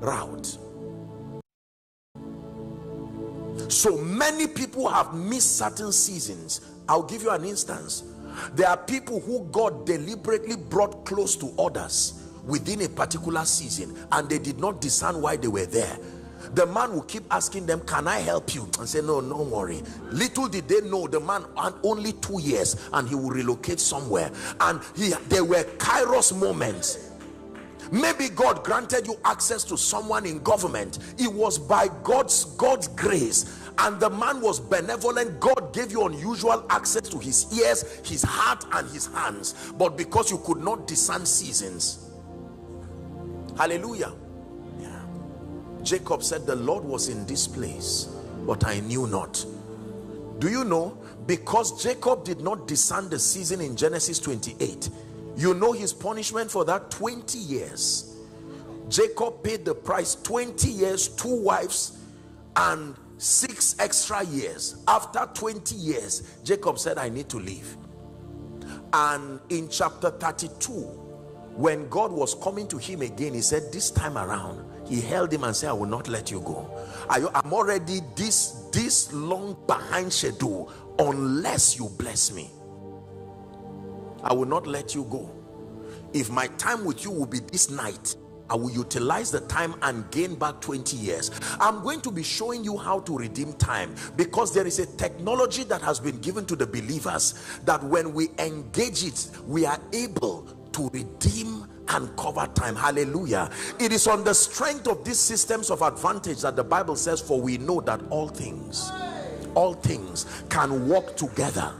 route so many people have missed certain seasons. I'll give you an instance. There are people who god deliberately brought close to others within a particular season and they did not discern why they were there. The man will keep asking them can i help you? And say no no worry. Little did they know the man had only two years and he will relocate somewhere. And he there were kairos moments maybe god granted you access to someone in government. It was by god's god's grace. And the man was benevolent. God gave you unusual access to his ears his heart and his hands. But because you could not discern seasons. Hallelujah. Yeah. jacob said the lord was in this place but i knew not. Do you know because jacob did not discern the season in genesis 28 you know his punishment for that? 20 years. Jacob paid the price. 20 years two wives and six extra years. After 20 years jacob said i need to leave. And in chapter 32 when god was coming to him again he said this time around he held him and said i will not let you go. I, i'm already this this long behind schedule unless you bless me i will not let you go if my time with you will be this night I will utilize the time and gain back 20 years. I'm going to be showing you how to redeem time because there is a technology that has been given to the believers that when we engage it, we are able to redeem and cover time. Hallelujah. It is on the strength of these systems of advantage that the Bible says, For we know that all things, all things can work together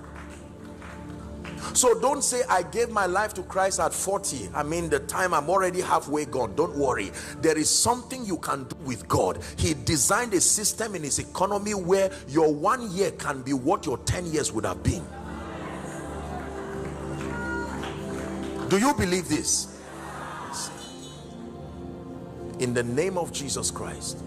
so don't say i gave my life to christ at 40 i mean the time i'm already halfway gone. Don't worry. There is something you can do with god. He designed a system in his economy where your one year can be what your 10 years would have been. Do you believe this? In the name of jesus christ.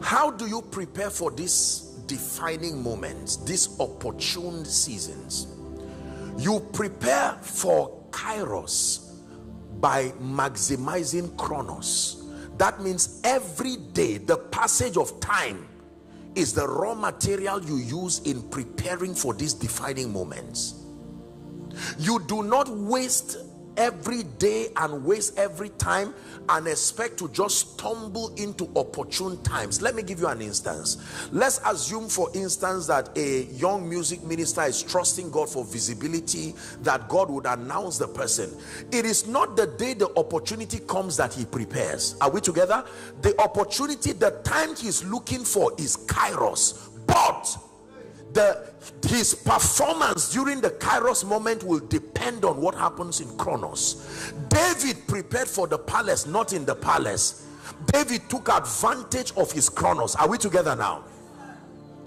How do you prepare for this defining moments, these opportune seasons. You prepare for kairos by maximizing chronos. That means every day the passage of time is the raw material you use in preparing for these defining moments. You do not waste every day and waste every time and expect to just stumble into opportune times. Let me give you an instance. Let's assume for instance that a young music minister is trusting god for visibility that god would announce the person. It is not the day the opportunity comes that he prepares. Are we together? The opportunity the time he's looking for is kairos but the his performance during the kairos moment will depend on what happens in chronos david prepared for the palace not in the palace. David took advantage of his chronos are we together now?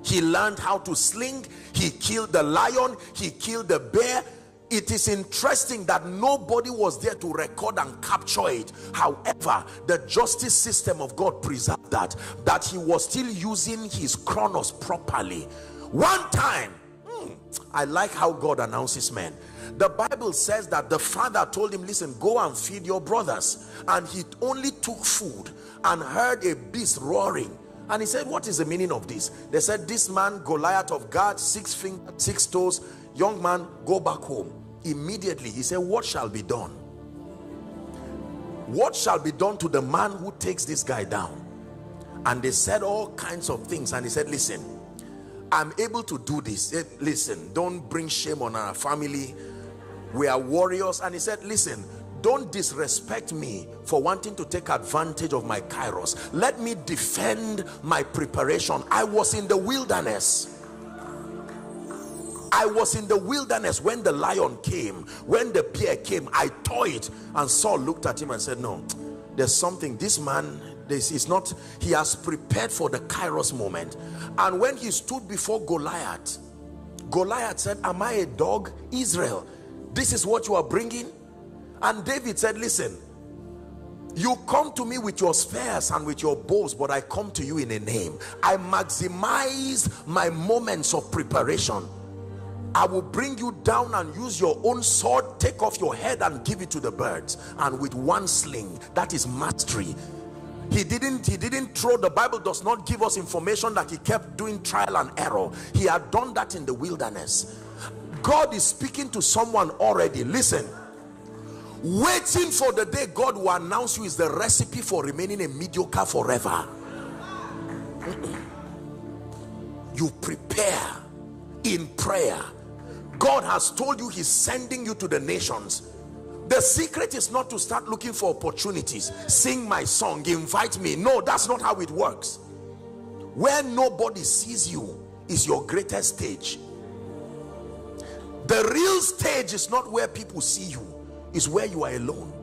He learned how to sling. He killed the lion. He killed the bear. It is interesting that nobody was there to record and capture it. However the justice system of god preserved that that he was still using his chronos properly one time. Hmm, i like how god announces men. The bible says that the father told him listen go and feed your brothers. And he only took food and heard a beast roaring. And he said what is the meaning of this? They said this man goliath of god six fingers six toes young man go back home. Immediately he said what shall be done? What shall be done to the man who takes this guy down? And they said all kinds of things. And he said listen I'm able to do this. Listen, don't bring shame on our family. We are warriors. And he said, listen, don't disrespect me for wanting to take advantage of my kairos. Let me defend my preparation. I was in the wilderness. I was in the wilderness when the lion came, when the bear came. I tore it, and Saul looked at him and said, No, there's something. This man this. Is not he has prepared for the kairos moment. And when he stood before goliath goliath said am i a dog israel? This is what you are bringing? And david said listen you come to me with your spears and with your bows but i come to you in a name. I maximize my moments of preparation. I will bring you down and use your own sword, take off your head and give it to the birds. And with one sling, that is mastery. He didn't, he didn't throw, the Bible does not give us information that he kept doing trial and error. He had done that in the wilderness. God is speaking to someone already. Listen, waiting for the day God will announce you is the recipe for remaining a mediocre forever. You prepare in prayer God has told you he's sending you to the nations the secret is not to start looking for opportunities. Sing my song invite me. No that's not how it works. Where nobody sees you is your greatest stage. The real stage is not where people see you is where you are alone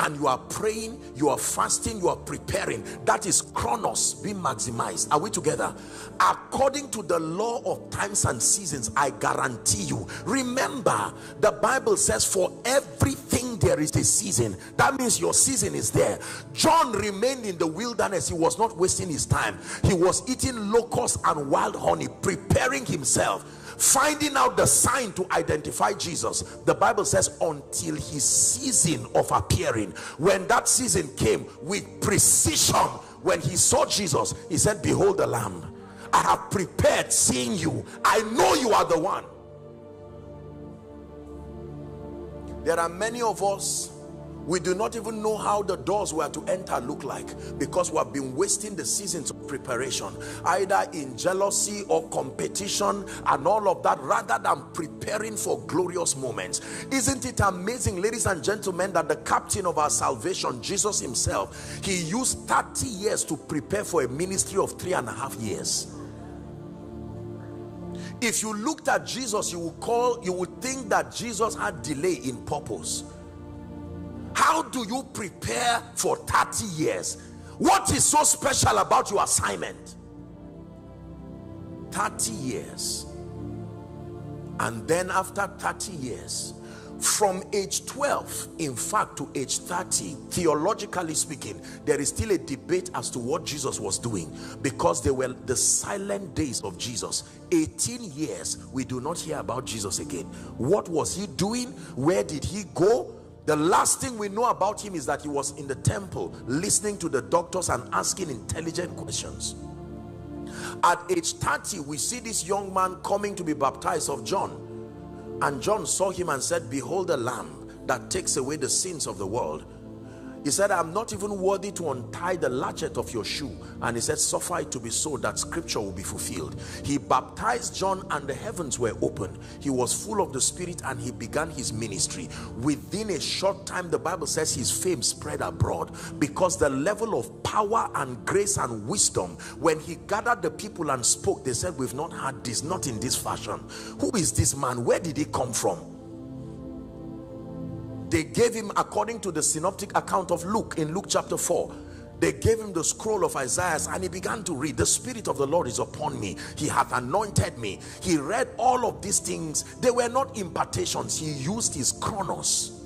and you are praying you are fasting you are preparing. That is chronos being maximized. Are we together? According to the law of times and seasons i guarantee you. Remember the bible says for everything there is a season. That means your season is there. John remained in the wilderness. He was not wasting his time. He was eating locusts and wild honey preparing himself finding out the sign to identify Jesus the Bible says until his season of appearing. When that season came with precision when he saw Jesus he said behold the lamb. I have prepared seeing you. I know you are the one. There are many of us we do not even know how the doors were to enter look like because we have been wasting the seasons of preparation either in jealousy or competition and all of that rather than preparing for glorious moments. Isn't it amazing ladies and gentlemen that the captain of our salvation jesus himself he used 30 years to prepare for a ministry of three and a half years? If you looked at jesus you would call you would think that jesus had delay in purpose how do you prepare for 30 years? What is so special about your assignment? 30 years. And then after 30 years from age 12 in fact to age 30 theologically speaking there is still a debate as to what jesus was doing because they were the silent days of jesus. 18 years we do not hear about jesus again. What was he doing? Where did he go the last thing we know about him is that he was in the temple listening to the doctors and asking intelligent questions. At age 30 we see this young man coming to be baptized of john. And john saw him and said behold the lamb that takes away the sins of the world he said i'm not even worthy to untie the latchet of your shoe. And he said suffer it to be so that scripture will be fulfilled. He baptized john and the heavens were open. He was full of the spirit and he began his ministry. Within a short time the bible says his fame spread abroad because the level of power and grace and wisdom when he gathered the people and spoke they said we've not had this not in this fashion. Who is this man? Where did he come from they gave him according to the synoptic account of Luke in Luke chapter 4 they gave him the scroll of Isaiah and he began to read the spirit of the Lord is upon me. He hath anointed me. He read all of these things. They were not impartations. He used his chronos.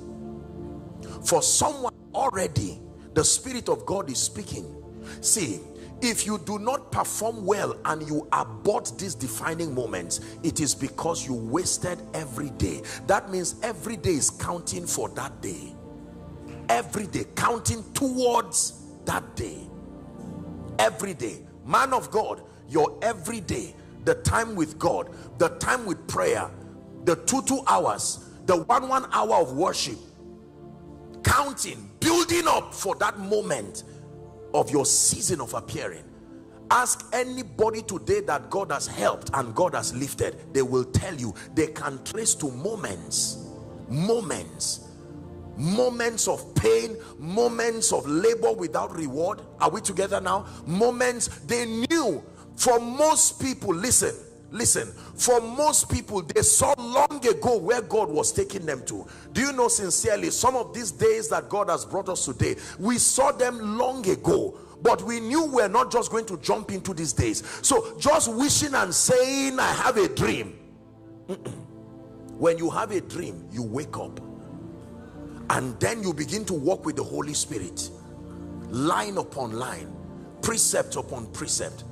For someone already the spirit of God is speaking. See if you do not perform well and you abort these defining moments it is because you wasted every day. That means every day is counting for that day. Every day counting towards that day. Every day. Man of god your every day the time with god the time with prayer the two two hours the one one hour of worship counting building up for that moment of your season of appearing. Ask anybody today that God has helped and God has lifted. They will tell you. They can trace to moments. Moments. Moments of pain. Moments of labor without reward. Are we together now? Moments they knew. For most people listen listen for most people they saw long ago where God was taking them to. Do you know sincerely some of these days that God has brought us today we saw them long ago but we knew we're not just going to jump into these days. So just wishing and saying I have a dream. When you have a dream you wake up and then you begin to walk with the Holy Spirit line upon line precept upon precept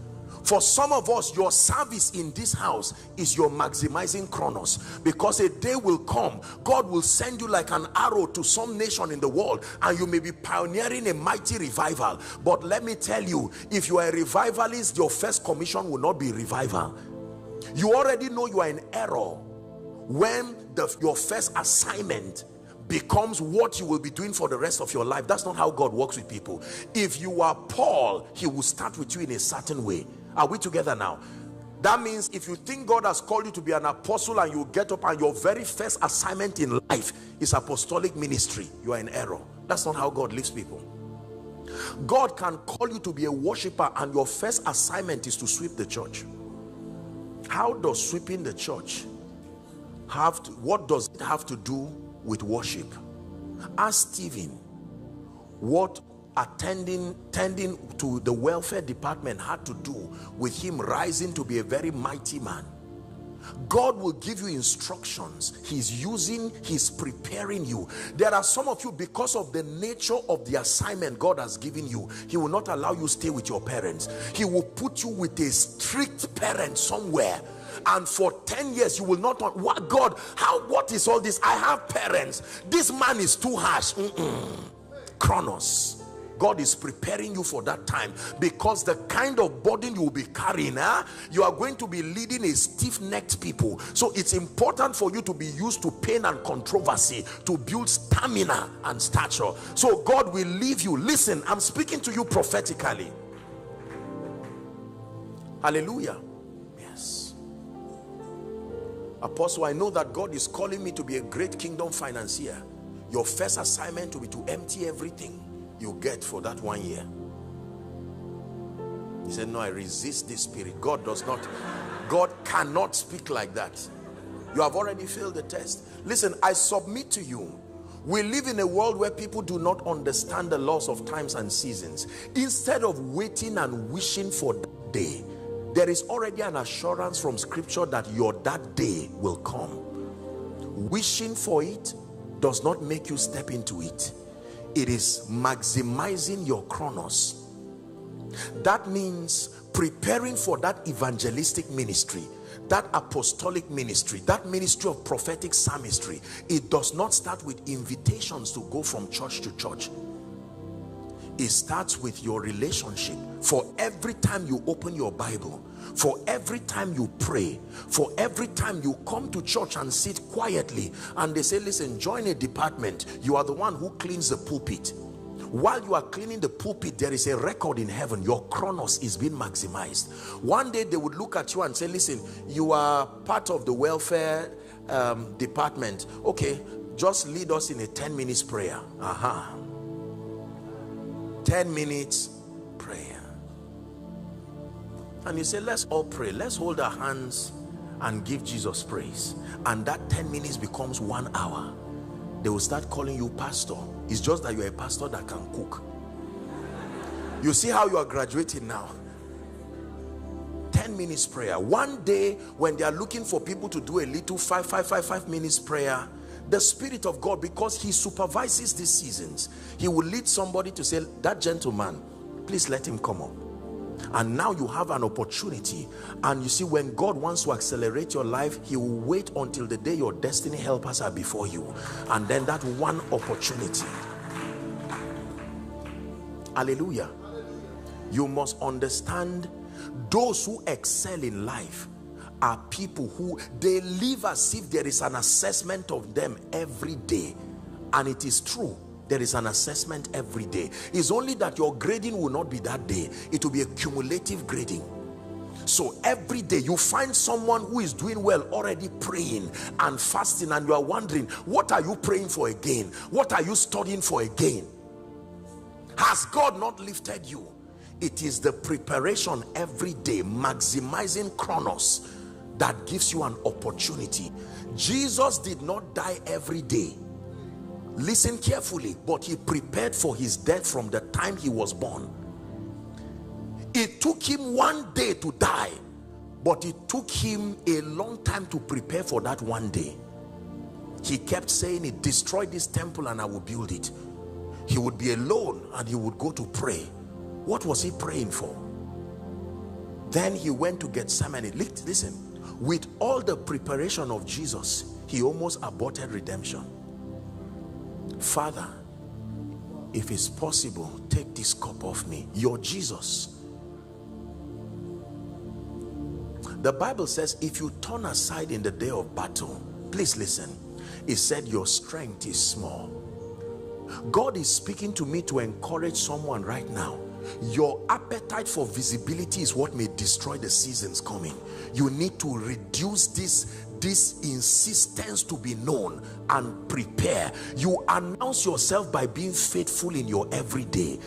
for some of us your service in this house is your maximizing chronos. Because a day will come god will send you like an arrow to some nation in the world and you may be pioneering a mighty revival. But let me tell you if you are a revivalist your first commission will not be revival. You already know you are in error when the, your first assignment becomes what you will be doing for the rest of your life. That's not how god works with people. If you are paul he will start with you in a certain way are we together now? That means if you think God has called you to be an apostle and you get up and your very first assignment in life is apostolic ministry, you are in error. That's not how God leads people. God can call you to be a worshiper and your first assignment is to sweep the church. How does sweeping the church have to, what does it have to do with worship? Ask Stephen, what attending tending to the welfare department had to do with him rising to be a very mighty man. God will give you instructions. He's using he's preparing you. There are some of you because of the nature of the assignment God has given you he will not allow you stay with your parents. He will put you with a strict parent somewhere. And for 10 years you will not what God how what is all this? I have parents. This man is too harsh. Mm -mm. Chronos God is preparing you for that time because the kind of burden you will be carrying, huh? you are going to be leading a stiff-necked people. So it's important for you to be used to pain and controversy to build stamina and stature. So God will leave you. Listen, I'm speaking to you prophetically. Hallelujah. Yes. Apostle, I know that God is calling me to be a great kingdom financier. Your first assignment will be to empty everything you get for that one year. He said, no, I resist this spirit. God does not, God cannot speak like that. You have already failed the test. Listen, I submit to you. We live in a world where people do not understand the laws of times and seasons. Instead of waiting and wishing for that day, there is already an assurance from scripture that your that day will come. Wishing for it does not make you step into it it is maximizing your chronos. That means preparing for that evangelistic ministry that apostolic ministry that ministry of prophetic psalmistry. It does not start with invitations to go from church to church it starts with your relationship. For every time you open your bible for every time you pray for every time you come to church and sit quietly and they say listen join a department. You are the one who cleans the pulpit. While you are cleaning the pulpit there is a record in heaven. Your chronos is being maximized. One day they would look at you and say listen you are part of the welfare um, department. Okay just lead us in a 10 minutes prayer. Uh -huh. 10 minutes prayer. And you say let's all pray. Let's hold our hands and give jesus praise. And that 10 minutes becomes one hour. They will start calling you pastor. It's just that you're a pastor that can cook. You see how you are graduating now? 10 minutes prayer. One day when they are looking for people to do a little five five five five minutes prayer the spirit of god because he supervises these seasons. He will lead somebody to say that gentleman please let him come up. And now you have an opportunity and you see when God wants to accelerate your life he will wait until the day your destiny helpers are before you. And then that one opportunity. Hallelujah. You must understand those who excel in life are people who they live as if there is an assessment of them every day. And it is true there is an assessment every day. It's only that your grading will not be that day. It will be a cumulative grading. So every day you find someone who is doing well already praying and fasting and you are wondering what are you praying for again? What are you studying for again? Has god not lifted you? It is the preparation every day maximizing chronos that gives you an opportunity. Jesus did not die every day. Listen carefully but he prepared for his death from the time he was born. It took him one day to die but it took him a long time to prepare for that one day. He kept saying it destroy this temple and i will build it. He would be alone and he would go to pray. What was he praying for? Then he went to Gethsemane. Listen with all the preparation of Jesus he almost aborted redemption. Father if it's possible take this cup off me. Your Jesus. The Bible says if you turn aside in the day of battle please listen. It said your strength is small. God is speaking to me to encourage someone right now your appetite for visibility is what may destroy the seasons coming. You need to reduce this this insistence to be known and prepare. You announce yourself by being faithful in your everyday.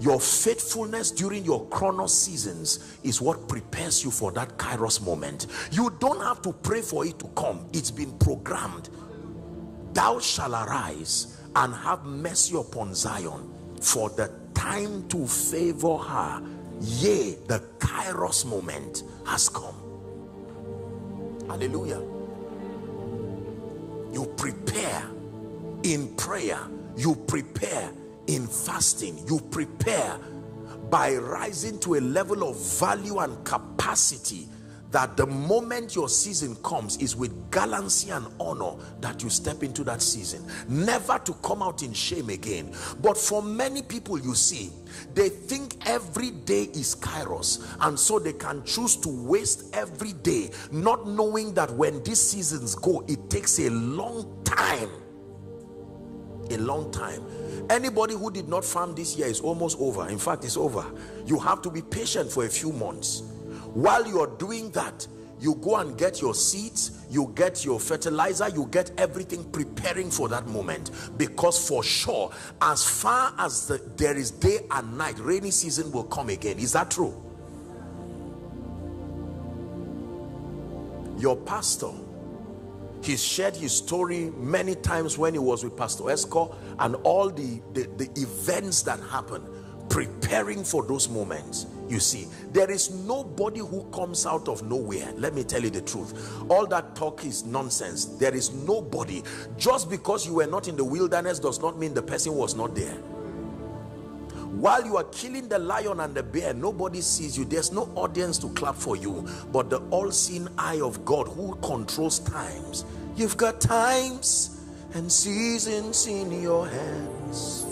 Your faithfulness during your chronos seasons is what prepares you for that kairos moment. You don't have to pray for it to come. It's been programmed. Thou shall arise and have mercy upon zion for the time to favor her yea the kairos moment has come. Hallelujah. You prepare in prayer. You prepare in fasting. You prepare by rising to a level of value and capacity that the moment your season comes is with gallancy and honor that you step into that season. Never to come out in shame again. But for many people you see they think every day is kairos. And so they can choose to waste every day not knowing that when these seasons go it takes a long time. A long time. Anybody who did not farm this year is almost over. In fact it's over. You have to be patient for a few months while you're doing that you go and get your seeds you get your fertilizer you get everything preparing for that moment. Because for sure as far as the, there is day and night rainy season will come again. Is that true? Your pastor he shared his story many times when he was with pastor esco and all the, the the events that happened preparing for those moments you see. There is nobody who comes out of nowhere. Let me tell you the truth. All that talk is nonsense. There is nobody. Just because you were not in the wilderness does not mean the person was not there. While you are killing the lion and the bear nobody sees you. There's no audience to clap for you. But the all-seeing eye of God who controls times. You've got times and seasons in your hands